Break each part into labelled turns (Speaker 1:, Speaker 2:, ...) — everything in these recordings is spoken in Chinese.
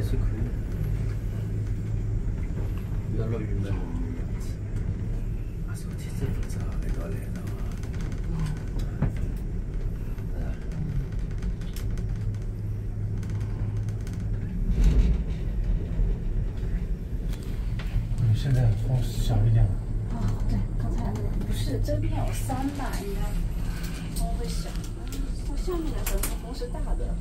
Speaker 1: 那天是可以，要落雨了。啊，说天真复杂，那个来了。
Speaker 2: 嗯，现在风小一点了。
Speaker 3: 哦，对，刚才不是这边有山吧？应该风会小。从下面的时候风是大的，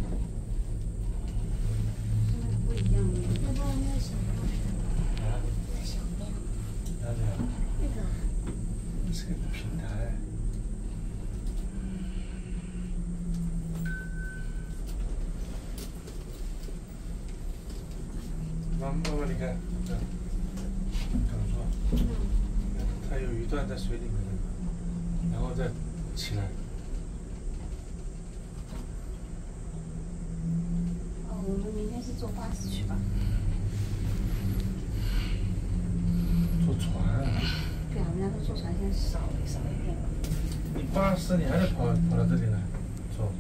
Speaker 4: 这个
Speaker 2: 平台。妈妈妈，你看，这，怎么说？它有一段在水里面，然后再起来。
Speaker 3: 哦，我们明天是坐巴士去吧？
Speaker 2: 坐船啊。
Speaker 3: 对啊，人家都坐船，现在少一点了。
Speaker 2: 你巴士你还得跑跑到这里来坐，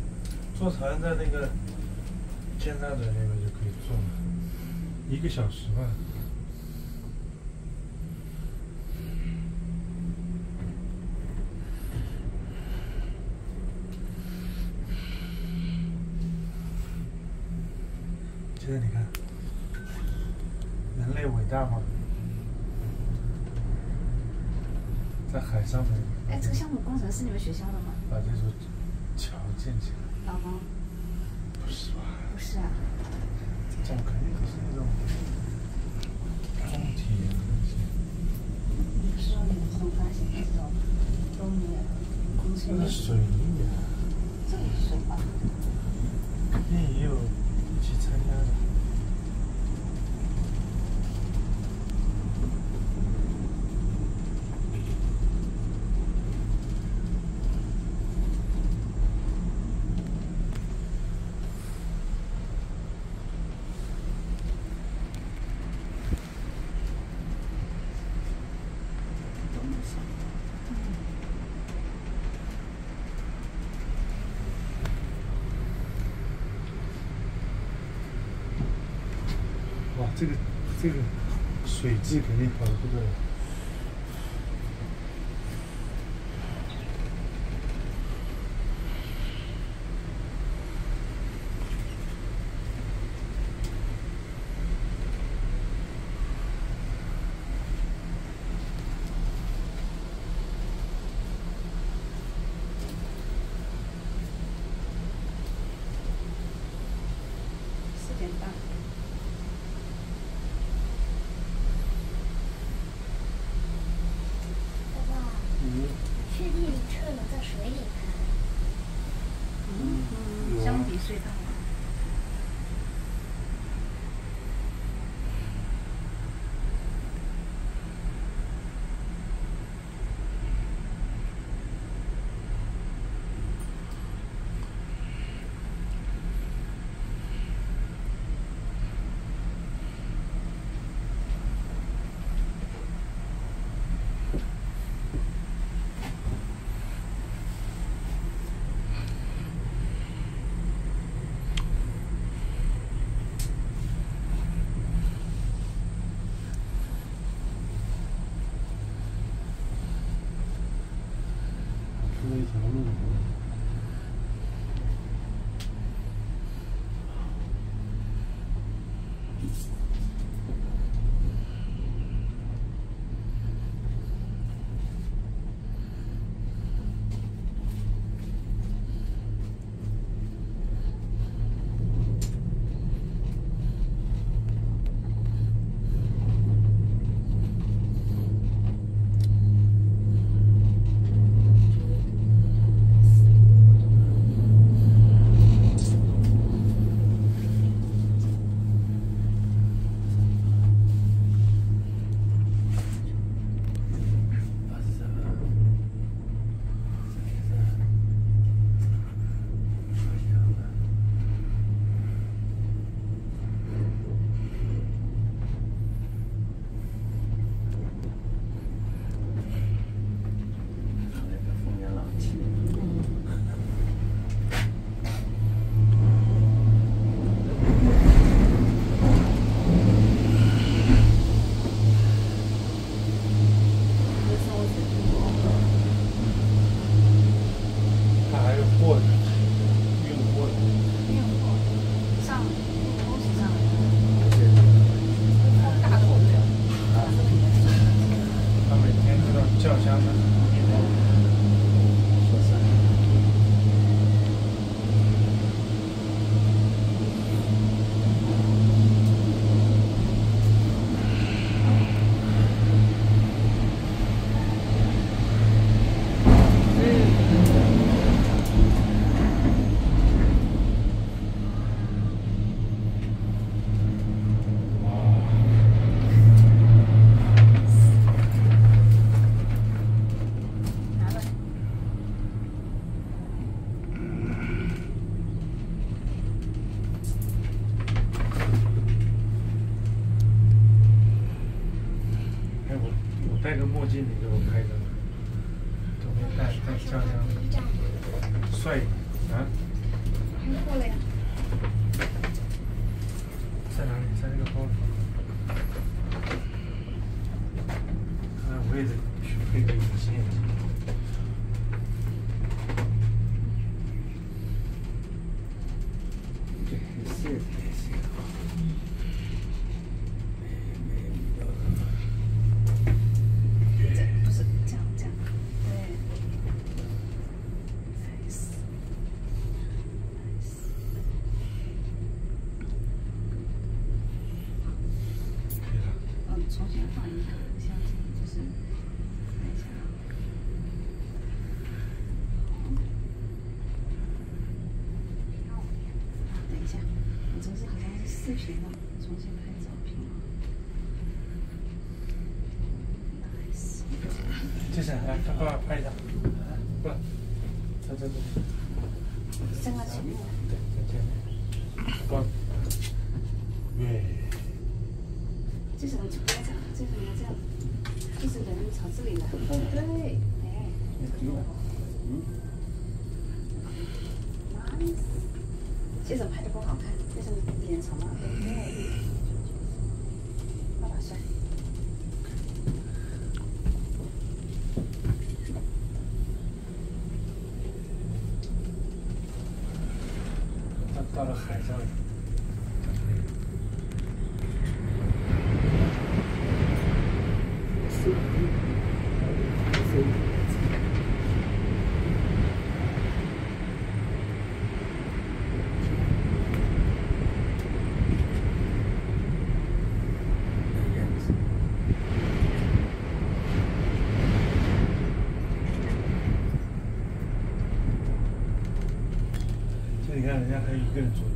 Speaker 2: 坐船在那个尖沙咀那边就可以坐了，一个小时吧。现在你看，人类伟大吗？在海上面
Speaker 3: 哎，这个项目工程是你们学校的吗？
Speaker 2: 把这座桥建起来，
Speaker 3: 老公，
Speaker 2: 不是吧？
Speaker 3: 不是啊。
Speaker 2: 这样肯定是那种钢铁的东西。
Speaker 3: 你不是说你们这种发现这种都没有工程
Speaker 2: 那是水泥啊，
Speaker 3: 这里是水吧？
Speaker 2: 肯定也有一起参加的。这个这个水质肯定好的
Speaker 3: music. 就是
Speaker 1: 来，爸爸拍一下，过来，在这边。
Speaker 3: 三个前面。
Speaker 1: 对，在前。光。耶。
Speaker 3: 这时不要这样，这时要这样，就是人朝这里来。对。哎。也可。
Speaker 5: 嗯。
Speaker 3: 啊。这时拍的不好看，这时候脸朝那。
Speaker 1: 哎。这你看，人家还一个人住。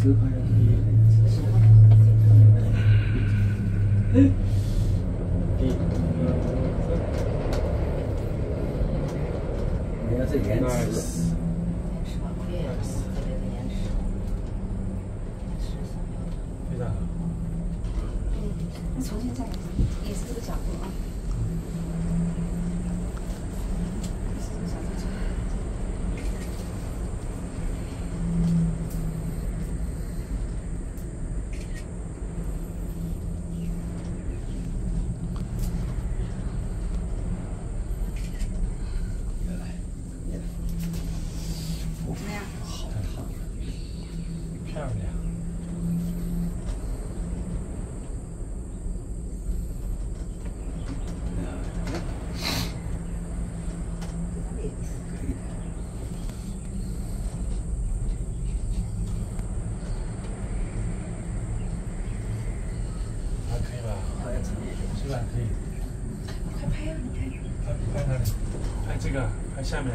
Speaker 1: 崇拝の日。下面。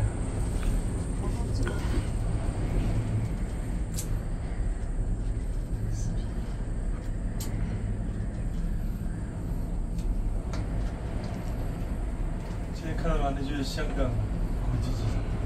Speaker 1: 现在看到了，那就是香港国际机场。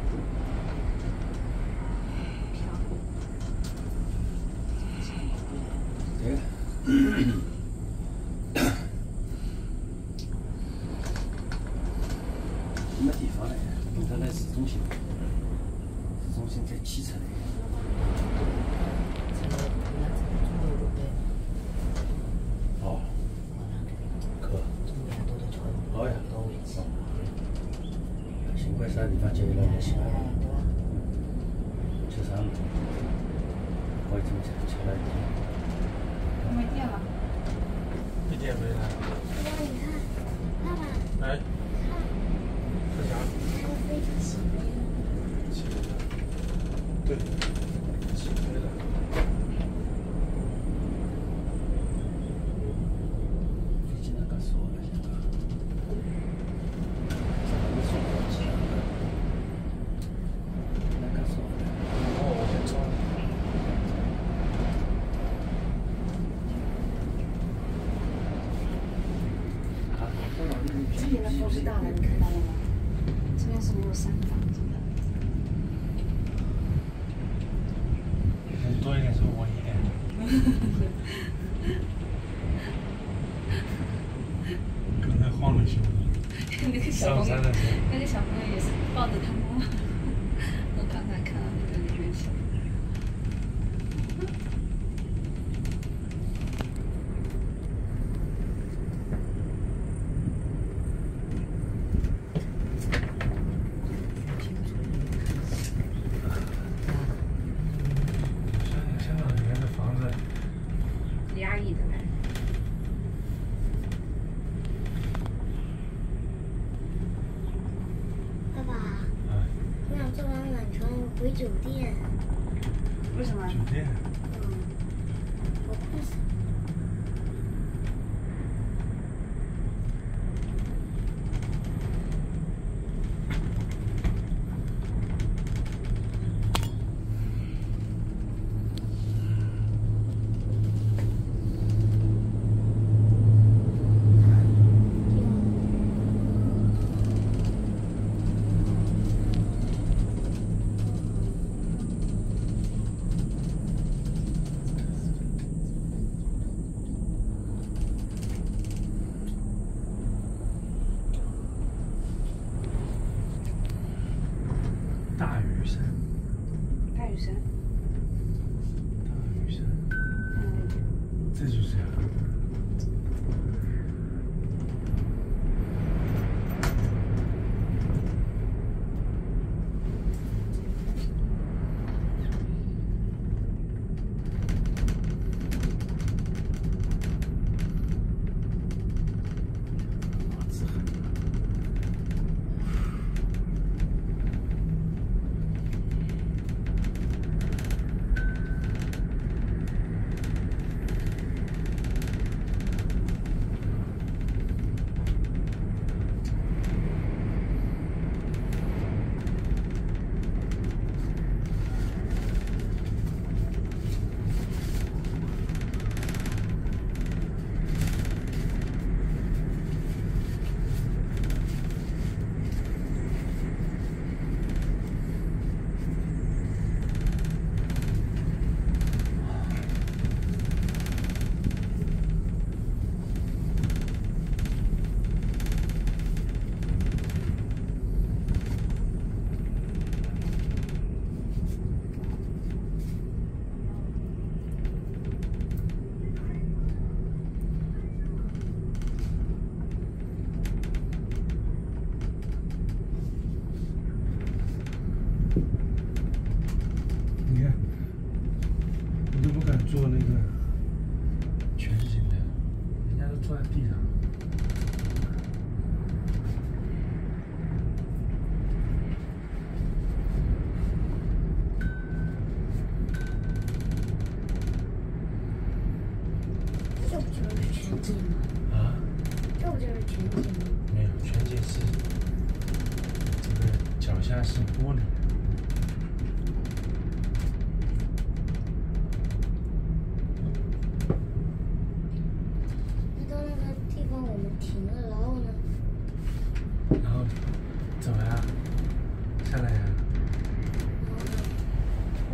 Speaker 4: 哎，
Speaker 2: 看
Speaker 1: 啥？
Speaker 2: 起飞，
Speaker 1: 对。
Speaker 3: 是大的，你看到了吗？这边是没有山房子的。
Speaker 2: 人多一点是我一点。刚才晃了熊。
Speaker 3: 那个小朋友那个小朋友也是抱着他妈妈。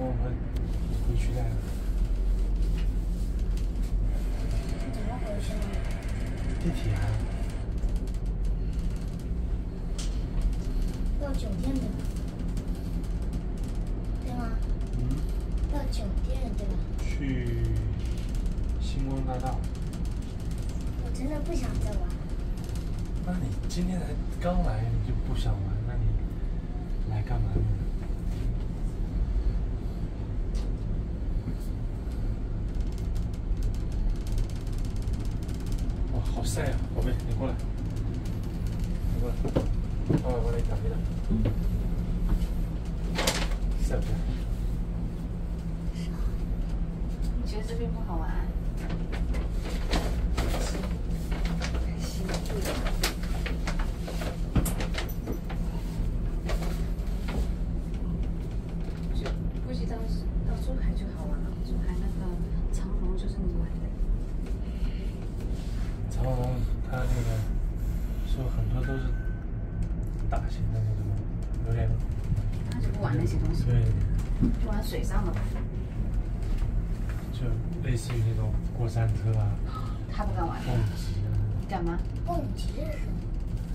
Speaker 3: 我
Speaker 4: 们
Speaker 2: 回去的。
Speaker 4: 怎么回去呢？
Speaker 2: 地铁啊？
Speaker 4: 到酒店对吧？对吗？
Speaker 2: 嗯。
Speaker 4: 到酒店对吧？
Speaker 2: 去星光大道。
Speaker 4: 我真的不想再玩了。
Speaker 2: 那你今天才刚来，你就不想玩？那你来干嘛呢？哇，好晒呀、宝贝，你过来，你过来，爸爸帮你打一打。晒不晒？
Speaker 3: 你觉得这边不好玩？开心，就估计到到珠海就好玩了。珠海那个长隆就是你玩的。
Speaker 2: 长隆他那个说很多都是大型的那种，有点
Speaker 3: 他就不玩那些东西，
Speaker 2: 对，
Speaker 3: 就玩水上的吧。
Speaker 2: 就类似于那种过山车啊、
Speaker 3: 他不敢玩，
Speaker 2: 蹦极啊。
Speaker 3: 干嘛？
Speaker 4: 蹦极是什么？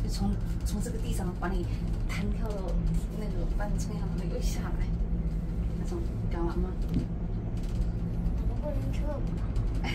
Speaker 3: 就从从这个地上把你弹跳到那个把你从上面又下来，那种敢玩吗？
Speaker 4: 那个过山车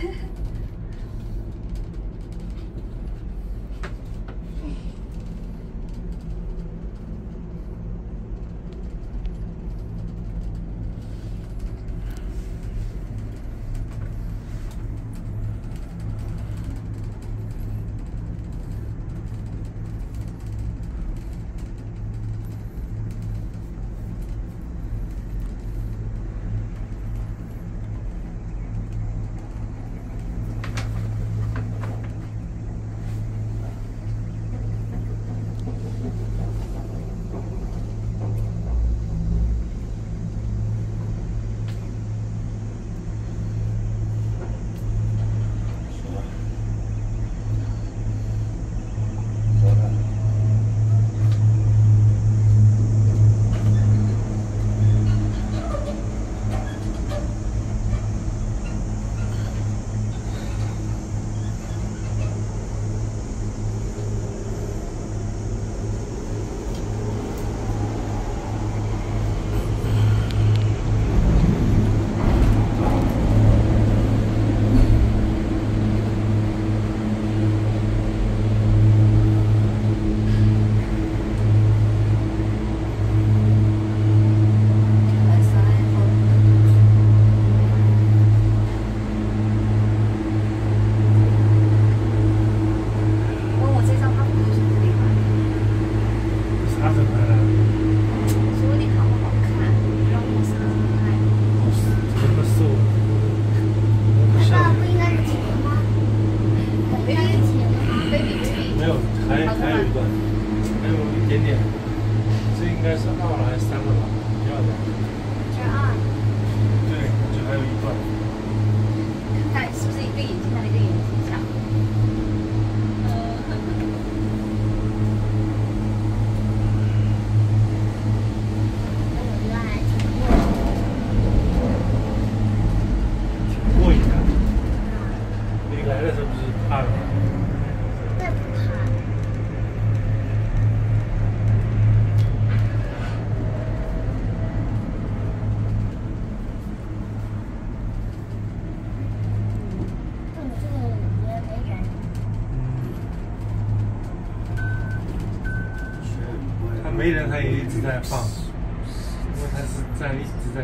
Speaker 2: 在放，因为它是在一直在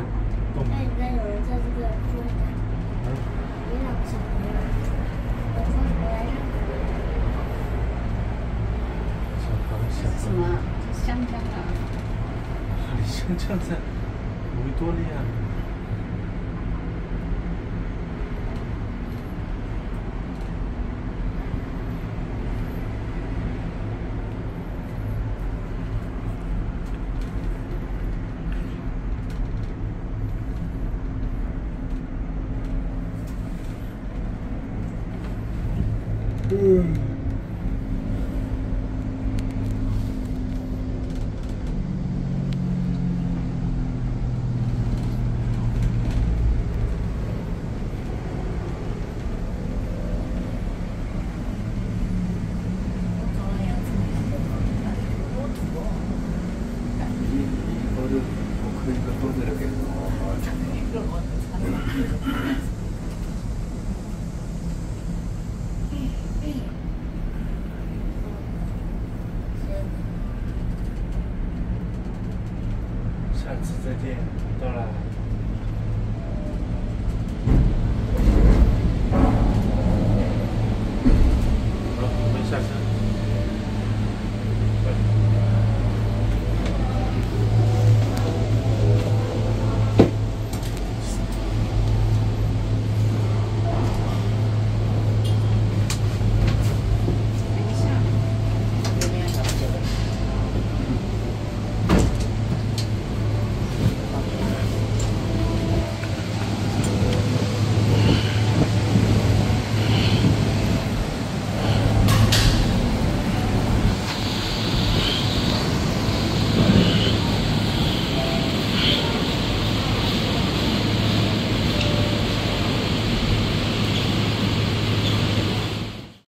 Speaker 2: 动。
Speaker 4: 那里面有人在这个桌上，
Speaker 2: 嗯，
Speaker 4: 有两个小朋友。我说我来让
Speaker 2: 小房小
Speaker 3: 什么香蕉啊？
Speaker 2: 香蕉在维多利亚。